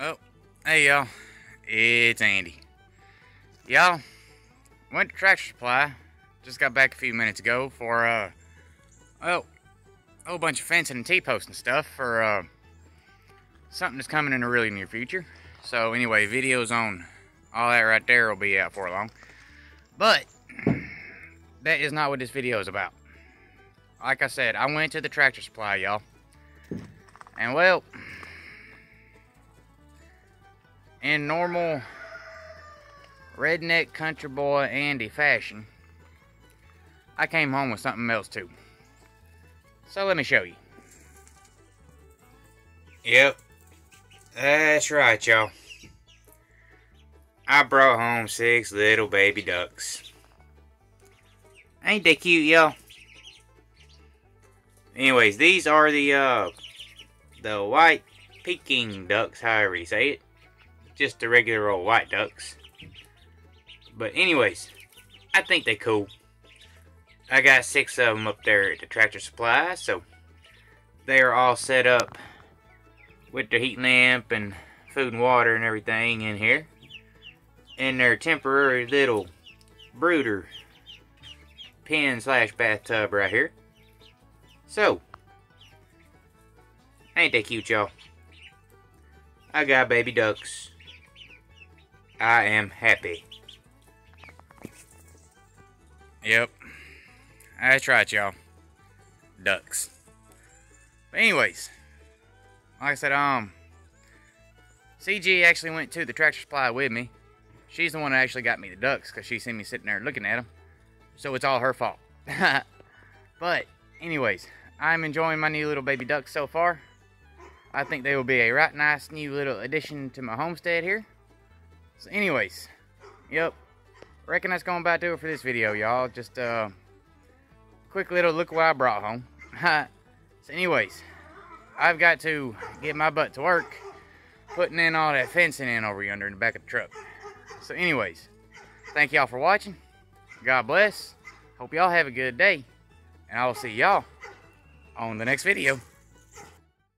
Oh, hey y'all, it's Andy. Y'all, went to Tractor Supply, just got back a few minutes ago for, uh, well, a whole bunch of fencing and T-posts and stuff for, uh, something that's coming in the really near future. So anyway, videos on all that right there will be out for long. But, that is not what this video is about. Like I said, I went to the Tractor Supply, y'all. And well, in normal redneck country boy Andy fashion, I came home with something else too. So let me show you. Yep, that's right, y'all. I brought home six little baby ducks. Ain't they cute, y'all? Anyways, these are the, uh, the white Peking ducks, however you say it just the regular old white ducks. But anyways, I think they cool. I got six of them up there at the tractor supply, so they are all set up with their heat lamp and food and water and everything in here. In their temporary little brooder pen slash bathtub right here. So, ain't they cute, y'all? I got baby ducks. I am happy. Yep. That's right, y'all. Ducks. But anyways, like I said, um, CG actually went to the tractor supply with me. She's the one that actually got me the ducks because she seen me sitting there looking at them. So it's all her fault. but anyways, I'm enjoying my new little baby ducks so far. I think they will be a right nice new little addition to my homestead here. So anyways, yep. Reckon that's going to do it for this video, y'all. Just a uh, quick little look what I brought home. so anyways, I've got to get my butt to work putting in all that fencing in over yonder in the back of the truck. So anyways, thank y'all for watching. God bless. Hope y'all have a good day. And I will see y'all on the next video.